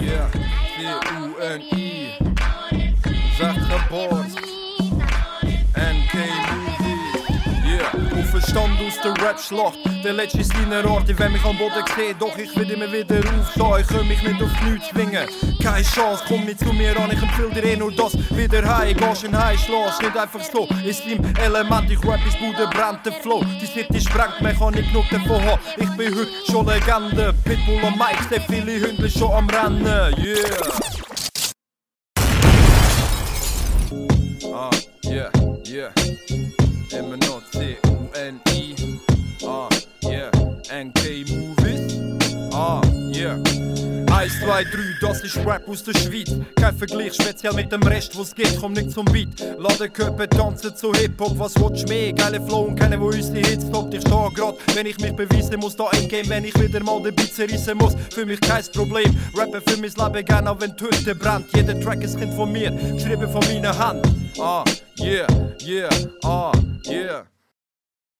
Yeah, D-U-N-E Yeah, Auferstand aus der Rap-Schlacht Der letzte ist deiner Ort, wenn mich am Boden sehe Doch ich will immer wieder aufstehen, ich mich nicht auf nichts zwingen. Keine Chance, komm nicht zu mir an, ich empfehle dir eh nur das Wieder heim, gehst in heim, schlägst nicht einfach so Ist im Element, ich rap, bis Bude brennt der Flow. Die City sprengt, man kann nicht genug davon haben Ich bin heute schon Legende, Pitbull am Mike, sehr viele Hunde schon am Rennen Yeah. Ah, yeah, yeah. Yeah. NK Movies. Ah, yeah. 1, 2, 3, das ist Rap aus der Schweiz. Kein Vergleich, speziell mit dem Rest, was geht, komm nicht zum Beat. Laden Köpfe tanzen zu Hip-Hop, was willst du mehr? Geile Flow und keine, wo unsere Hits toppt. Ich steh grad, wenn ich mich beweisen muss, da ein Game, wenn ich wieder mal den Beat zerreissen muss. Für mich kein Problem, rappen für mein Leben gerne, auch wenn die Hütte brennt. Jeder Track ist Kind von mir, geschrieben von meiner Hand. Ah, yeah, yeah, ah, yeah.